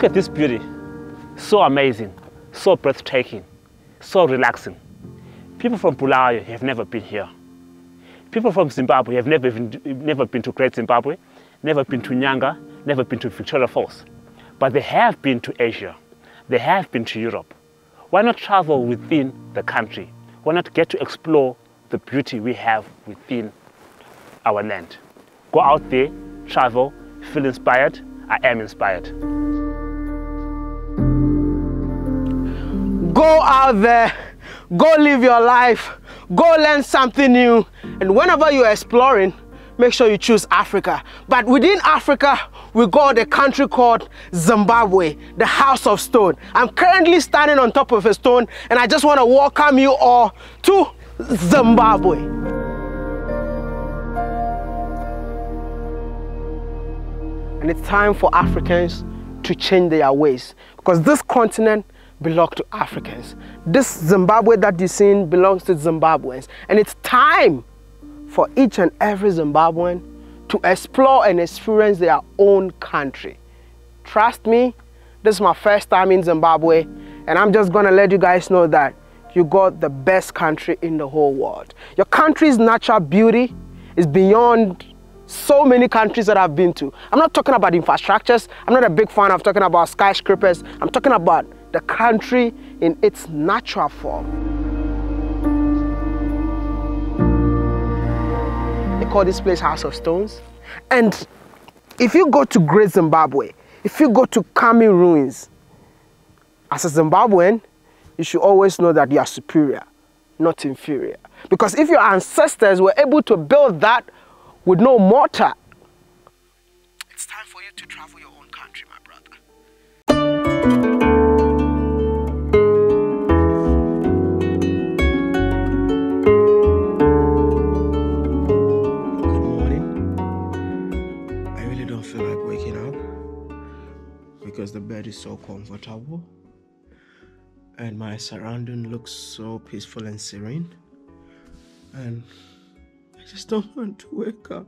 Look at this beauty. So amazing, so breathtaking, so relaxing. People from Bulawayo have never been here. People from Zimbabwe have never been, never been to Great Zimbabwe, never been to Nyanga, never been to Victoria Falls. But they have been to Asia. They have been to Europe. Why not travel within the country? Why not get to explore the beauty we have within our land? Go out there, travel, feel inspired. I am inspired. Go out there, go live your life, go learn something new. And whenever you're exploring, make sure you choose Africa. But within Africa, we got a country called Zimbabwe, the House of Stone. I'm currently standing on top of a stone and I just want to welcome you all to Zimbabwe. And it's time for Africans to change their ways because this continent belongs to Africans. This Zimbabwe that you're seeing belongs to Zimbabweans. And it's time for each and every Zimbabwean to explore and experience their own country. Trust me, this is my first time in Zimbabwe, and I'm just gonna let you guys know that you got the best country in the whole world. Your country's natural beauty is beyond so many countries that I've been to. I'm not talking about infrastructures. I'm not a big fan of talking about skyscrapers. I'm talking about the country in its natural form. They call this place House of Stones. And if you go to Great Zimbabwe, if you go to Khami ruins, as a Zimbabwean, you should always know that you are superior, not inferior. Because if your ancestors were able to build that with no mortar, it's time for you to travel because the bed is so comfortable and my surrounding looks so peaceful and serene. And I just don't want to wake up.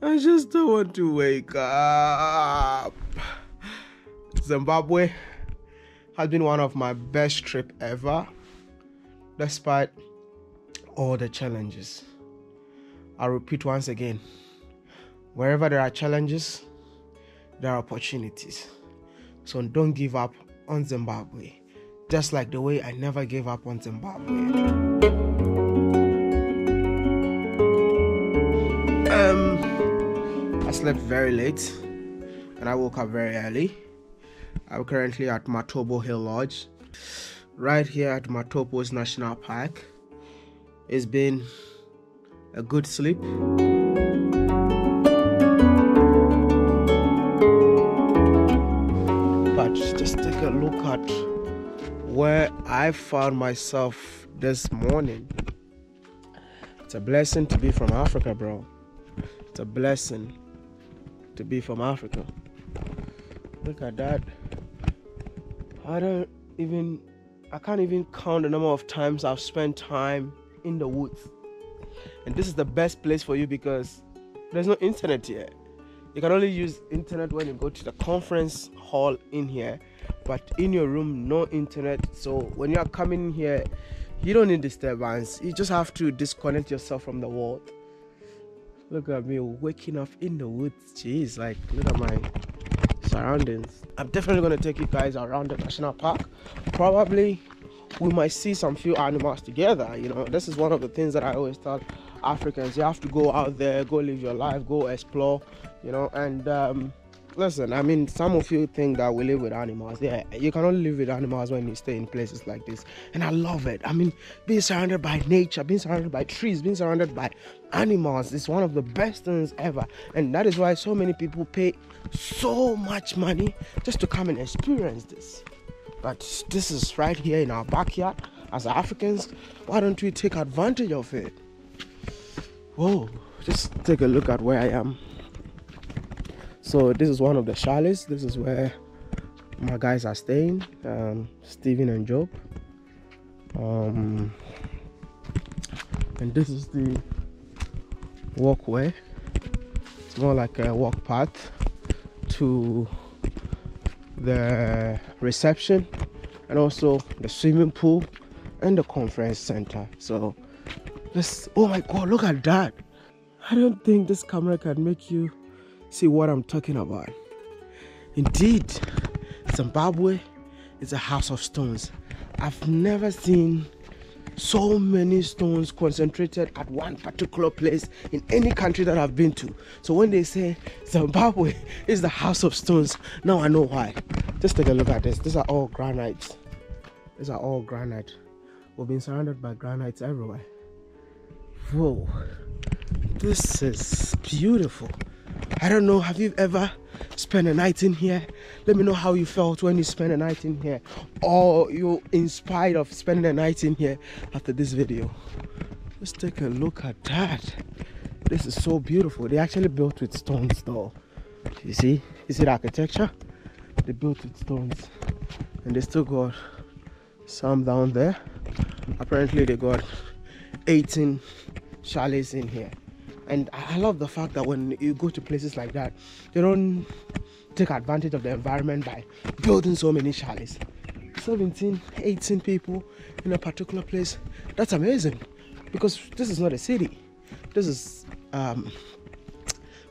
I just don't want to wake up. Zimbabwe has been one of my best trip ever, despite all the challenges. I'll repeat once again. Wherever there are challenges, there are opportunities. So don't give up on Zimbabwe. Just like the way I never gave up on Zimbabwe. Um, I slept very late and I woke up very early. I'm currently at Matobo Hill Lodge, right here at Matopos National Park. It's been a good sleep. A look at where I found myself this morning. It's a blessing to be from Africa, bro. It's a blessing to be from Africa. Look at that. I don't even, I can't even count the number of times I've spent time in the woods. And this is the best place for you because there's no internet here. You can only use internet when you go to the conference hall in here, but in your room, no internet. So when you are coming here, you don't need disturbance. You just have to disconnect yourself from the world. Look at me waking up in the woods. Jeez, like look at my surroundings. I'm definitely gonna take you guys around the national park. Probably we might see some few animals together. You know, this is one of the things that I always tell Africans. You have to go out there, go live your life, go explore. You know, and um, listen. I mean, some of you think that we live with animals. Yeah, you cannot live with animals when you stay in places like this, and I love it. I mean, being surrounded by nature, being surrounded by trees, being surrounded by animals is one of the best things ever, and that is why so many people pay so much money just to come and experience this. But this is right here in our backyard as Africans. Why don't we take advantage of it? Whoa, just take a look at where I am. So, this is one of the chalets. This is where my guys are staying um, Steven and Job. Um, and this is the walkway, it's more like a walk path to the reception and also the swimming pool and the conference center. So let's oh my god, look at that. I don't think this camera can make you see what I'm talking about. Indeed, Zimbabwe is a house of stones. I've never seen so many stones concentrated at one particular place in any country that I've been to. So when they say Zimbabwe is the house of stones, now I know why. Just take a look at this. These are all granites. These are all granite. We've been surrounded by granites everywhere. Whoa, this is beautiful. I don't know, have you ever spent a night in here? Let me know how you felt when you spent a night in here, or you're inspired of spending a night in here after this video. Let's take a look at that. This is so beautiful. They actually built with stones, though. You see? You see the architecture? They built with stones, and they still got some down there. Apparently, they got 18 chalets in here and I love the fact that when you go to places like that, they don't take advantage of the environment by building so many chalets. 17, 18 people in a particular place. That's amazing because this is not a city. This is um,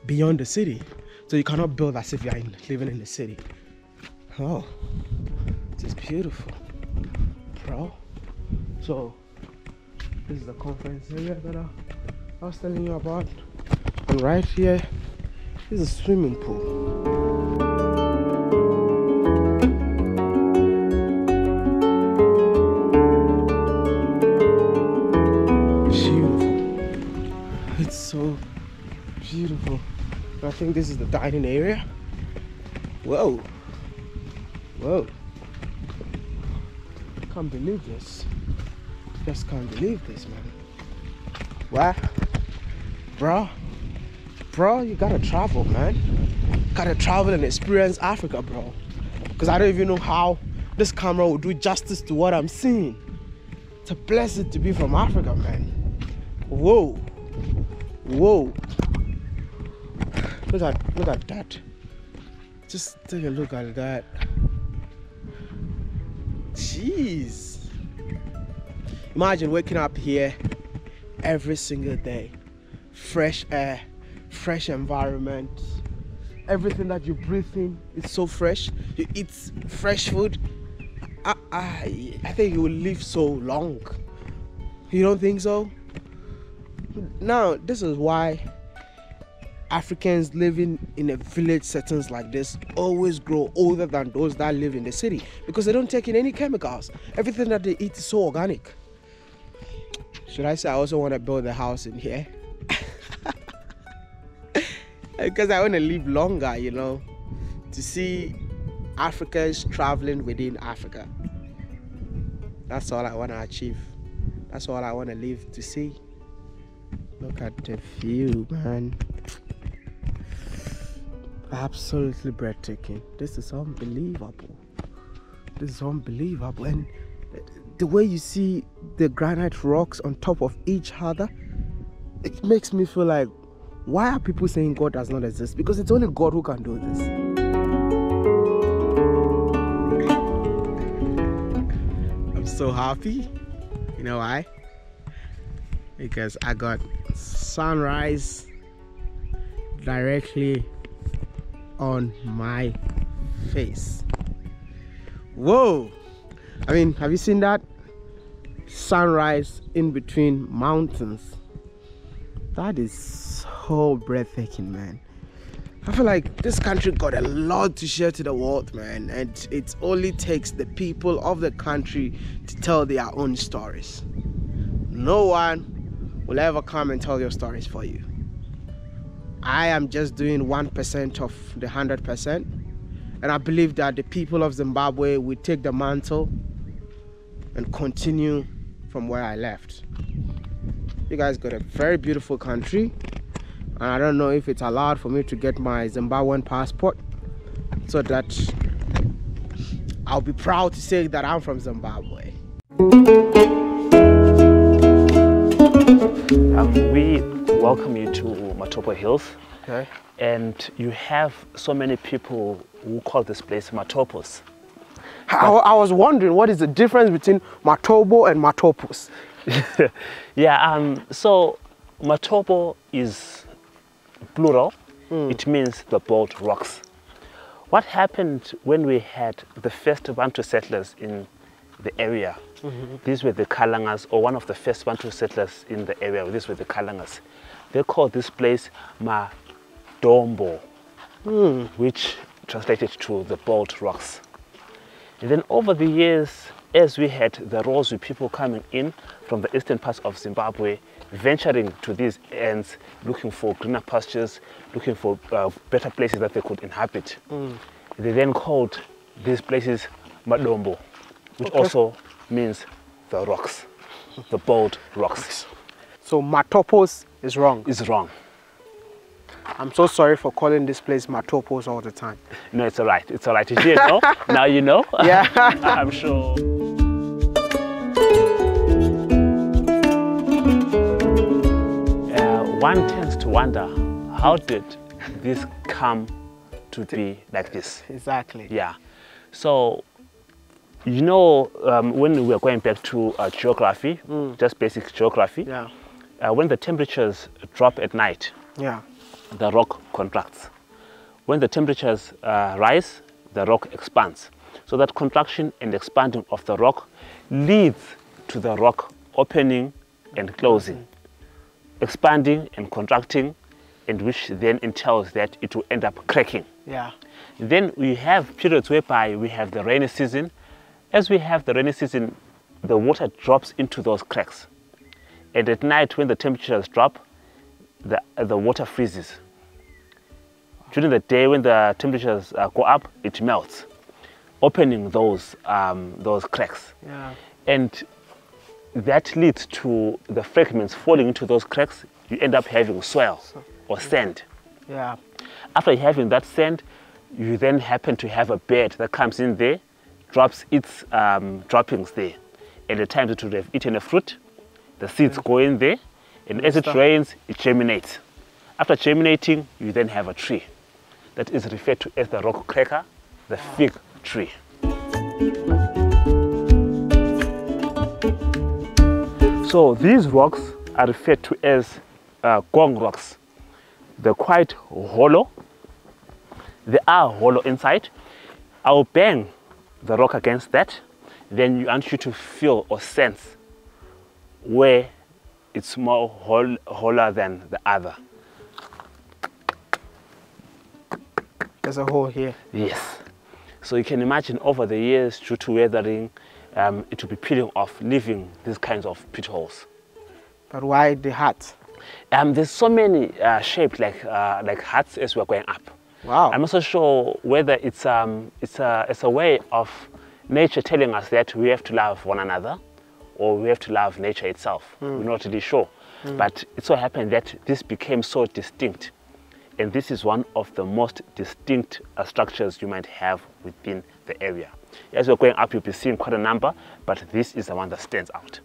beyond the city. So you cannot build as if you're in, living in the city. Oh, it's beautiful, bro. So this is the conference area that I I was telling you about. And right here is a swimming pool. It's so beautiful. I think this is the dining area. Whoa. Whoa. Can't believe this. Just can't believe this, man. Wow bro. Bro, you gotta travel, man. Gotta travel and experience Africa, bro. Because I don't even know how this camera will do justice to what I'm seeing. It's a blessing to be from Africa, man. Whoa. Whoa. Look at look at that. Just take a look at that. Jeez. Imagine waking up here every single day fresh air, fresh environment. Everything that you breathe in is so fresh. You eat fresh food. I, I, I think you will live so long. You don't think so? Now, this is why Africans living in a village settings like this always grow older than those that live in the city because they don't take in any chemicals. Everything that they eat is so organic. Should I say I also want to build a house in here? Because I want to live longer, you know, to see Africans traveling within Africa. That's all I want to achieve. That's all I want to live to see. Look at the view, man. Absolutely breathtaking. This is unbelievable. This is unbelievable. And the way you see the granite rocks on top of each other, it makes me feel like why are people saying God does not exist? Because it's only God who can do this. I'm so happy. You know why? Because I got sunrise directly on my face. Whoa! I mean, have you seen that? Sunrise in between mountains. That is so breathtaking, man. I feel like this country got a lot to share to the world, man, and it only takes the people of the country to tell their own stories. No one will ever come and tell your stories for you. I am just doing 1% of the 100%, and I believe that the people of Zimbabwe will take the mantle and continue from where I left. You guys got a very beautiful country. And I don't know if it's allowed for me to get my Zimbabwean passport so that I'll be proud to say that I'm from Zimbabwe. Um, we welcome you to Matopo Hills. Okay. And you have so many people who call this place Matopos. I, I was wondering what is the difference between Matobo and Matopos? yeah, um, so Matopo is plural. Hmm. It means the boat rocks. What happened when we had the first Bantu settlers in the area? Mm-hmm. These were the Kalangas, or one of the first Bantu settlers in the area. These were the Kalangas. They called this place Madombo, hmm. which translated to the boat rocks. And then over the years, as we had the Rozvi people coming in from the eastern parts of Zimbabwe, venturing to these ends, looking for greener pastures, looking for uh, better places that they could inhabit, they then called these places Madombo, which Okay. also means the rocks, the bold rocks. So Matopos is wrong. Is wrong. I'm so sorry for calling this place Matopos all the time. No, it's all right. It's all right. You know. now you know. Yeah. I'm sure. One tends to wonder how did this come to be like this? exactly. Yeah. So, you know, um, when we were going back to uh, geography, just basic geography, Yeah. uh, when the temperatures drop at night, Yeah. the rock contracts. When the temperatures uh, rise, the rock expands. So that contraction and expanding of the rock leads to the rock opening and closing, expanding and contracting, and which then entails that it will end up cracking. Yeah. Then we have periods whereby we have the rainy season. As we have the rainy season, the water drops into those cracks. And at night, when the temperatures drop, the, the water freezes. During the day, when the temperatures uh, go up, it melts, opening those, um, those cracks. Yeah. And that leads to the fragments falling into those cracks. You end up having soil or sand. Yeah. After having that sand, you then happen to have a bird that comes in there, drops its um, droppings there. At the time it would have eaten a fruit, the seeds go in there, and as it rains, it germinates. After germinating, you then have a tree that is referred to as the rock cracker, the fig tree. So these rocks are referred to as uh, gong rocks. They're quite hollow. They are hollow inside. I'll bang the rock against that. Then you want you to feel or sense where it's more hol- hollower than the other. There's a hole here. Yes. So you can imagine over the years, due to weathering, um, it will be peeling off, leaving these kinds of pit holes. But why the hat? Um, there's so many uh, shaped like uh, like huts as we're going up. Wow. I'm not so sure whether it's um it's a it's a way of nature telling us that we have to love one another, or we have to love nature itself. We're not really sure, but it so happened that this became so distinct, and this is one of the most distinct uh, structures you might have within the area. As we're going up, you'll be seeing quite a number, but this is the one that stands out.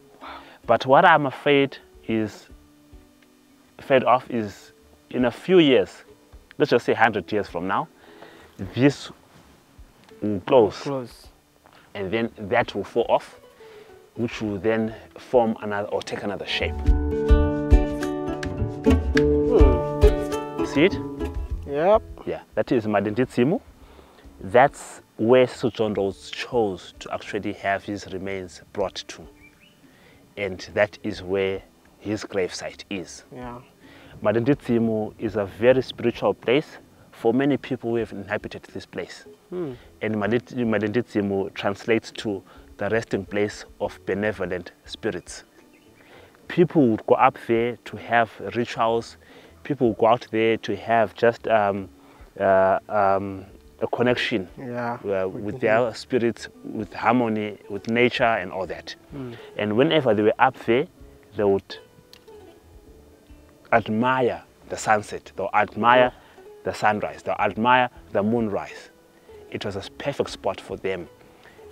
But what I'm afraid is fed off is in a few years, let's just say 100 years from now, this will close Close. and then that will fall off, which will then form another or take another shape. Hmm. See it? Yep. Yeah, that is Malindidzimu. That's where John Rhodes chose to actually have his remains brought to. And that is where his gravesite is. Yeah. Malindidzimu is a very spiritual place for many people who have inhabited this place. And Madit- translates to the resting place of benevolent spirits. People would go up there to have rituals. People would go out there to have just um, uh, um, a connection Yeah. uh, with their spirits, with harmony, with nature, and all that. And whenever they were up there, they would admire the sunset, they'll admire the sunrise, they'll admire the moonrise. It was a perfect spot for them.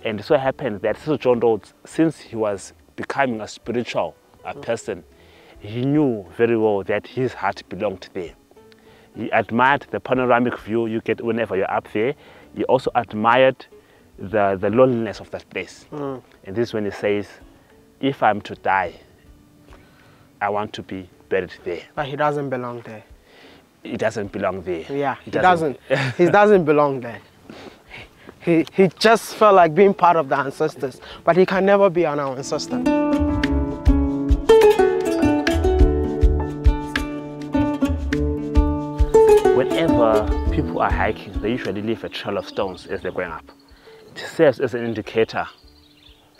And so it happened that Cecil John Rhodes, since he was becoming a spiritual uh, person, he knew very well that his heart belonged there. He admired the panoramic view you get whenever you're up there. He also admired the, the loneliness of that place. Mm. And this is when he says, if I'm to die, I want to be buried there. But he doesn't belong there. It doesn't belong there. Yeah, he doesn't. he doesn't belong there. He, he just felt like being part of the ancestors, but he can never be an ancestor. People are hiking, they usually leave a trail of stones as they're going up. It serves as an indicator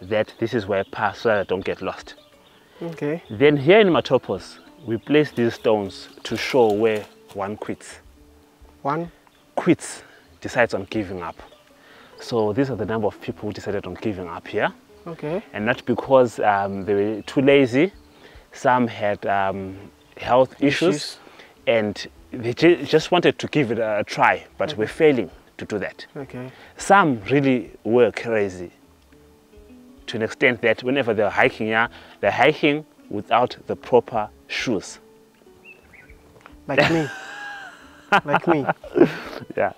that this is where I pass so that I don't get lost. Okay. Then here in Matopos, we place these stones to show where one quits. One. Quits, decides on giving up. So these are the number of people who decided on giving up here. Okay. And not because um, they were too lazy. Some had um, health issues, Issues. and they just wanted to give it a try, but we're failing to do that. Okay. Some really were crazy to an extent that whenever they're hiking here, they're hiking without the proper shoes. Like me. like me. Yeah.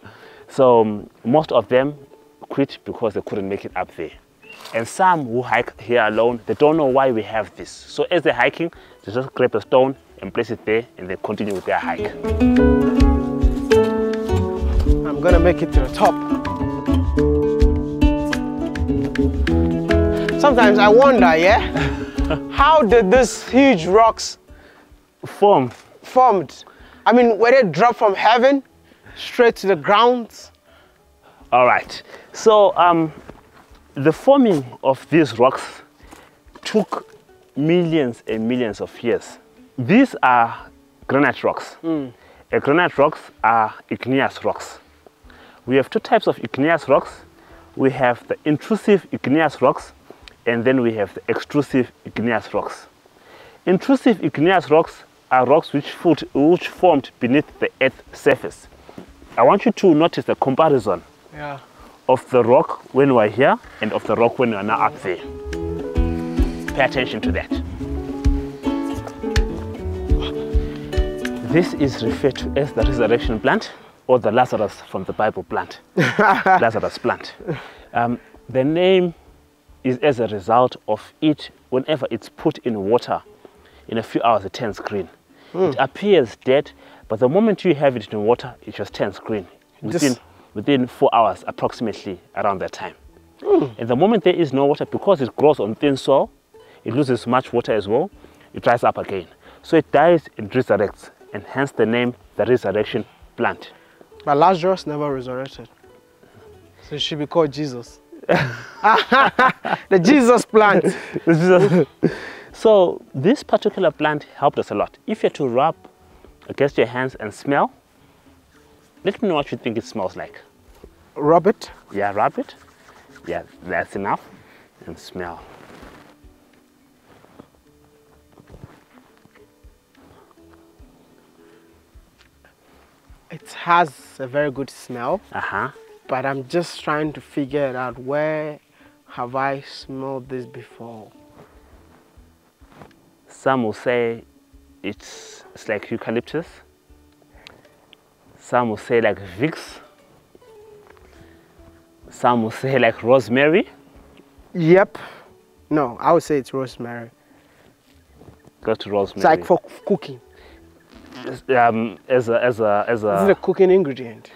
So um, most of them quit because they couldn't make it up there. And some who hike here alone, they don't know why we have this. So as they're hiking, they just grab a stone and place it there and they continue with their hike. I'm gonna make it to the top. Sometimes I wonder, yeah, how did these huge rocks Form. formed? I mean, were they dropped from heaven straight to the ground? All right. So um, the forming of these rocks took millions and millions of years. These are granite rocks. Uh, granite rocks are igneous rocks. We have two types of igneous rocks. We have the intrusive igneous rocks, and then we have the extrusive igneous rocks. Intrusive igneous rocks are rocks which, foot, which formed beneath the earth's surface. I want you to notice the comparison Yeah. of the rock when we're here and of the rock when we're now up there. Pay attention to that. This is referred to as the resurrection plant or the Lazarus from the Bible plant. Lazarus plant. Um, the name is as a result of it, whenever it's put in water, in a few hours it turns green. It appears dead, but the moment you have it in water, it just turns green. Within, This- within four hours, approximately around that time. And the moment there is no water, because it grows on thin soil, it loses much water as well, it dries up again. So it dies, and resurrects, and hence the name, the resurrection plant. But Lazarus never resurrected. So it should be called Jesus. the Jesus plant. so this particular plant helped us a lot. If you're to rub against your hands and smell, let me know what you think it smells like. Rub it. Yeah, rub it. Yeah, that's enough. And smell. It has a very good smell, Uh huh. but I'm just trying to figure it out. Where have I smelled this before? Some will say it's, it's like eucalyptus. Some will say like Vicks. Some will say like rosemary. Yep. No, I would say it's rosemary. Go to rosemary. It's like for cooking. Um, as a as a as This is a a cooking ingredient.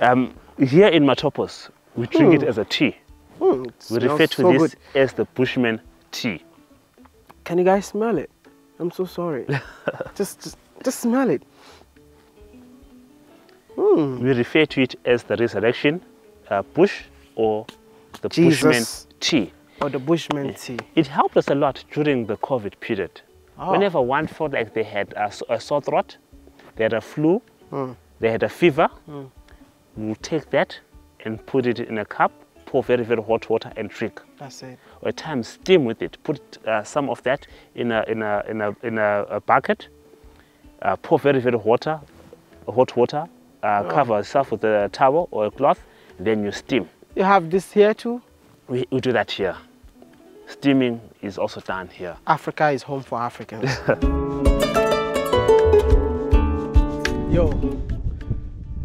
um, here in Matopos, we drink it Hmm. as a tea. Mm, We refer to so this good. as the Bushman tea. Can you guys smell it? I'm so sorry. just, just, just smell it. Mm. We refer to it as the resurrection uh, bush or the Jesus. Bushman tea. Or the Bushman tea. It helped us a lot during the COVID period. Oh. Whenever one felt like they had a sore throat, they had a flu, Mm. they had a fever, we'll take that and put it in a cup, pour very, very hot water and drink. That's it. Or at times steam with it. Put uh, some of that in a, in a, in a, in a, a bucket, uh, pour very, very water, hot water, uh, cover yourself with a towel or a cloth, then you steam. You have this here too? We, we do that here. Steaming is also done here. Africa is home for Africans. Yo,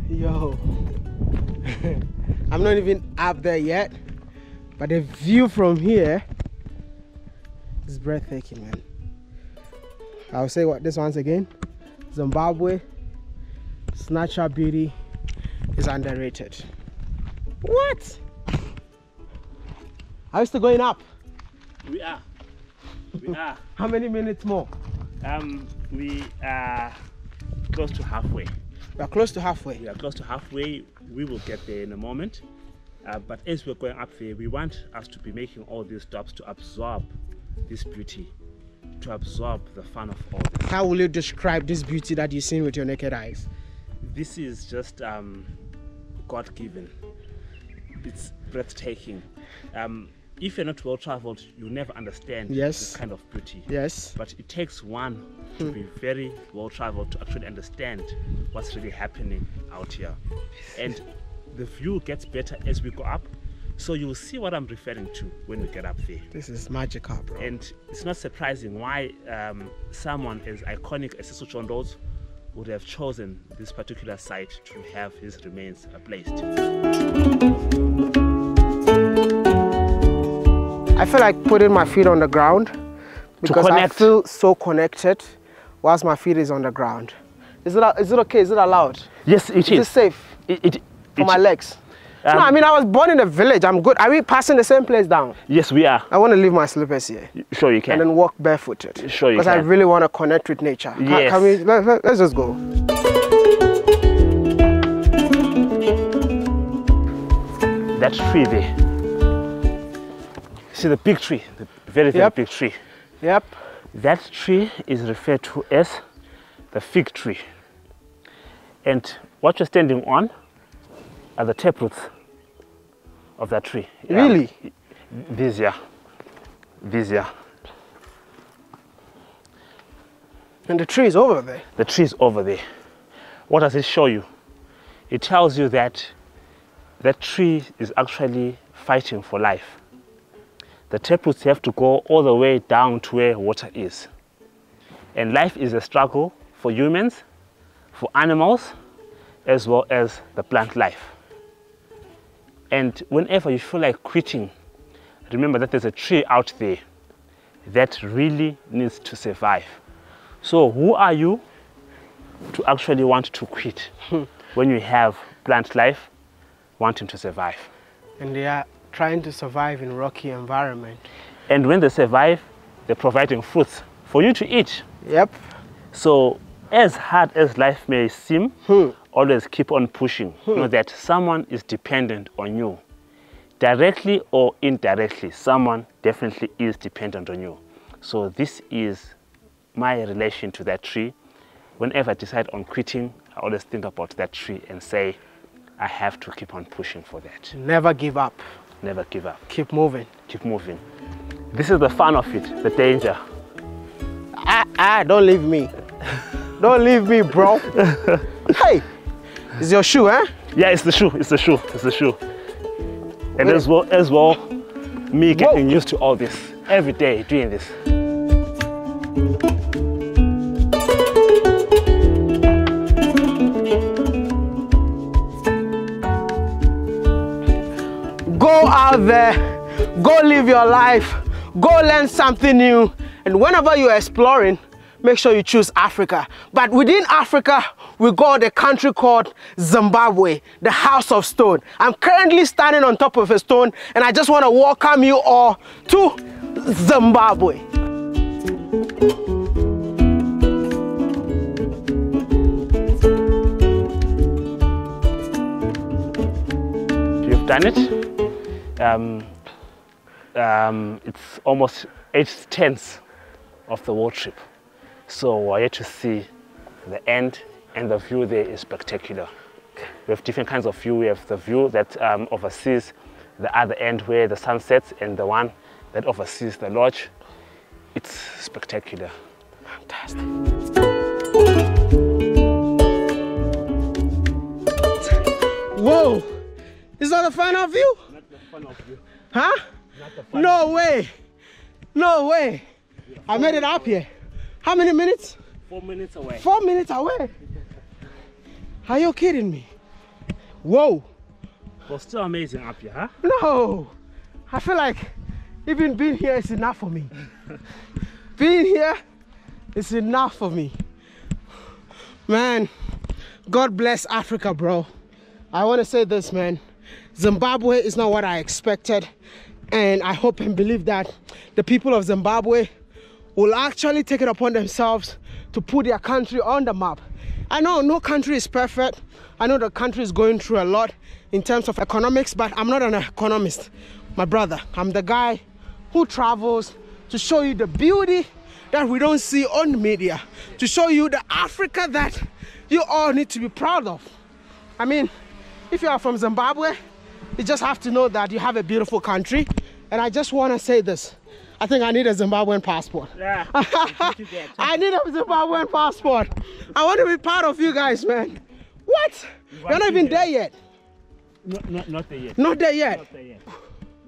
Yo. I'm not even up there yet, but the view from here is breathtaking, man. I'll say what this once again. Zimbabwe, natural beauty is underrated. What? Are we still going up? We are. We are. How many minutes more? Um, we are close to halfway. We are close to halfway. We are close to halfway. We will get there in a moment. Uh, but as we're going up there, we want us to be making all these stops to absorb this beauty, to absorb the fun of all this. How will you describe this beauty that you've seen with your naked eyes? This is just um, God given. It's breathtaking. Um, if you're not well traveled, you'll never understand Yes. this kind of beauty. Yes. But it takes one to be very well traveled to actually understand what's really happening out here. And the view gets better as we go up. So you'll see what I'm referring to when we get up there. This is magical, bro. And it's not surprising why um, someone as iconic as John Rhodes would have chosen this particular site to have his remains placed. I feel like putting my feet on the ground because I feel so connected whilst my feet is on the ground. Is it, is it okay? Is it allowed? Yes, it Is it is. safe It, it, for it- my legs? um, no, I mean, I was born in a village. I'm good. Are we passing the same place down? yes, we are. I want to leave my slippers here Sure, you can. and then walk barefooted. Sure you can. Because I really want to connect with nature. Can, Yes. can we, let, let, let's just go. that tree there. See the big tree, the very, very Yep. big tree. Yep. That tree is referred to as the fig tree. And what you're standing on are the taproots of that tree. Yeah. Really? These here. These here. And the tree is over there. The tree is over there. What does it show you? It tells you that that tree is actually fighting for life. The taproots have to go all the way down to where water is. And life is a struggle for humans, for animals, as well as the plant life. And whenever you feel like quitting, remember that there's a tree out there that really needs to survive. So, who are you to actually want to quit hmm. when you have plant life wanting to survive? And are trying to survive in rocky environment. And when they survive, they're providing fruits for you to eat. Yep. So, as hard as life may seem, hmm. always keep on pushing. Hmm. Know that someone is dependent on you. Directly or indirectly, someone definitely is dependent on you. So, this is my relation to that tree. Whenever I decide on quitting, I always think about that tree and say, I have to keep on pushing for that. Never give up. Never give up. Keep moving. Keep moving. This is the fun of it, the danger. Ah, ah, don't leave me. don't leave me, bro. hey, it's your shoe, eh? Yeah, it's the shoe. It's the shoe. It's the shoe. And as well, as well, me getting used to all this every day doing this. Go out there, go live your life, go learn something new. And whenever you're exploring, make sure you choose Africa. But within Africa, we got a country called Zimbabwe, the House of Stone. I'm currently standing on top of a stone, and I just want to welcome you all to Zimbabwe. You've done it. Um, um, it's almost eight tenths of the world trip. So we're yet to see the end, and the view there is spectacular. We have different kinds of view. We have the view that um, oversees the other end where the sun sets, and the one that oversees the lodge. It's spectacular. Fantastic. Whoa! Is that the final view? Not the of view. Huh? Not the fun. No way. No way. I made it up here. How many minutes? Four minutes away. Four minutes away. Are you kidding me? Whoa. But still amazing up here, huh? No. I feel like even being here is enough for me. being here is enough for me. Man, God bless Africa, bro. I want to say this, man. Zimbabwe is not what I expected. And I hope and believe that the people of Zimbabwe will actually take it upon themselves to put their country on the map. I know no country is perfect. I know the country is going through a lot in terms of economics, but I'm not an economist, my brother. I'm the guy who travels to show you the beauty that we don't see on media, to show you the Africa that you all need to be proud of. I mean, if you are from Zimbabwe, you just have to know that you have a beautiful country. And I just want to say this. I think I need a Zimbabwean passport. Yeah. I need a Zimbabwean passport. I want to be part of you guys, man. What? You're not even there yet. not, not, not there yet. Not there yet. Not there yet.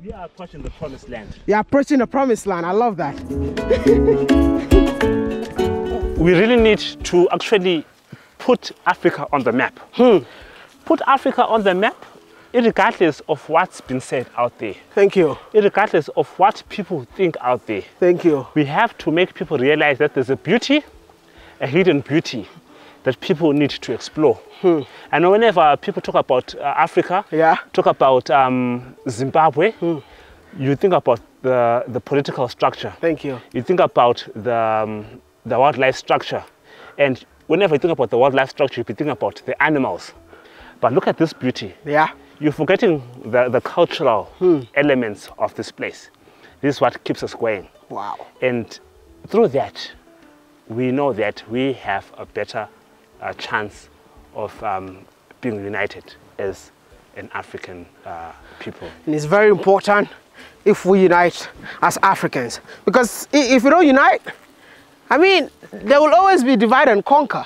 We are approaching the promised land. You're approaching the promised land. I love that. We really need to actually put Africa on the map. Hmm. Put Africa on the map, regardless of what's been said out there, Thank you. regardless of what people think out there. Thank you. We have to make people realize that there's a beauty, a hidden beauty that people need to explore. And whenever people talk about uh, Africa, Yeah. talk about um, Zimbabwe, you think about the, the political structure. Thank you. You think about the, um, the wildlife structure. And whenever you think about the wildlife structure, you think about the animals. But look at this beauty. Yeah. You're forgetting the, the cultural elements of this place. This is what keeps us going. Wow. And through that, we know that we have a better uh, chance of um, being united as an African uh, people. And it's very important if we unite as Africans. Because if we don't unite, I mean, there will always be divide and conquer.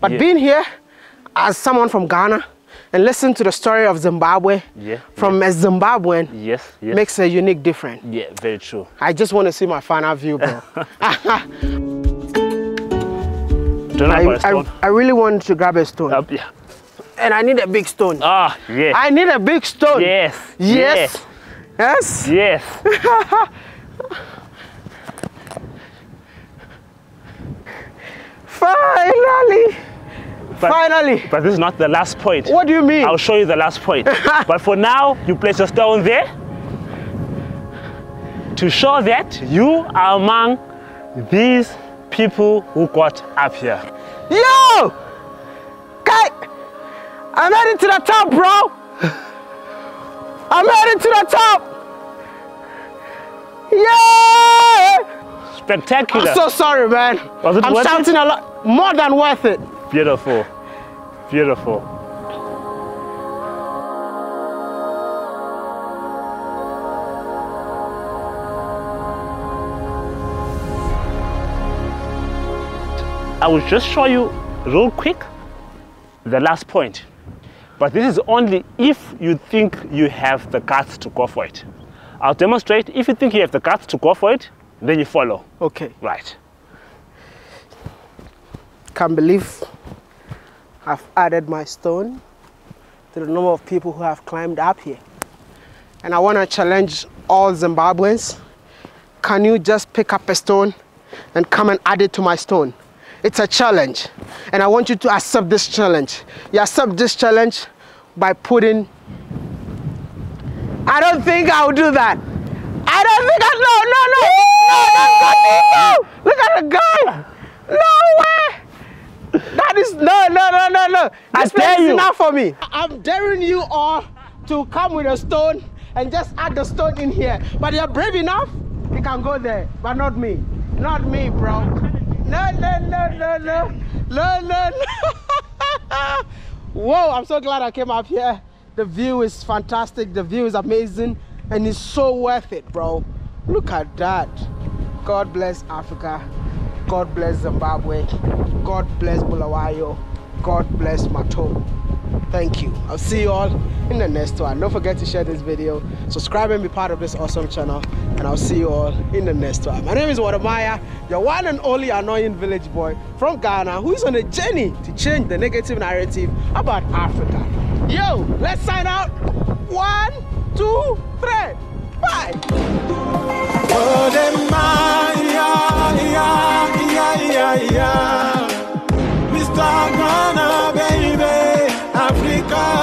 But Yeah. being here as someone from Ghana and listen to the story of Zimbabwe Yeah, from a Zimbabwean Yes, yes. makes a unique difference. yeah, very true. I just want to see my final view, bro. I, I. I really want to grab a stone. Uh, yeah. and I need a big stone. Ah, yeah. I need a big stone. yes. Yes. Yes. Yes. Finally. But- Finally. But this is not the last point. What do you mean? I'll show you the last point. but for now, you place your stone there to show that you are among these people who got up here. Yo! Guy, I'm heading to the top, bro. I'm heading to the top. Yeah! Spectacular. I'm so sorry, man. Was it I'm worth it? shouting a lot. More than worth it. Beautiful. Beautiful. I will just show you real quick the last point. But this is only if you think you have the guts to go for it. I'll demonstrate. If you think you have the guts to go for it, then you follow. Okay. Right. Can't believe I've added my stone to the number of people who have climbed up here. And I want to challenge all Zimbabweans. Can you just pick up a stone and come and add it to my stone? It's a challenge. And I want you to accept this challenge. You accept this challenge by putting. I don't think I'll do that. I don't think I. No, no, no. No, no, Look at the guy. No. That is no, no, no, no, no. I This place dare is you. enough for me. I'm daring you all to come with a stone and just add the stone in here. But you're brave enough, you can go there. But not me. Not me, bro. No, no, no, no, no. No, no, no. Whoa, I'm so glad I came up here. The view is fantastic. The view is amazing. And it's so worth it, bro. Look at that. God bless Africa. God bless Zimbabwe. God bless Bulawayo. God bless Mato. Thank you. I'll see you all in the next one. Don't forget to share this video, subscribe and be part of this awesome channel. And I'll see you all in the next one. My name is Wode Maya, your one and only annoying village boy from Ghana who is on a journey to change the negative narrative about Africa. Yo, let's sign out. One, two, three, bye. Mr. Ghana, baby, Africa.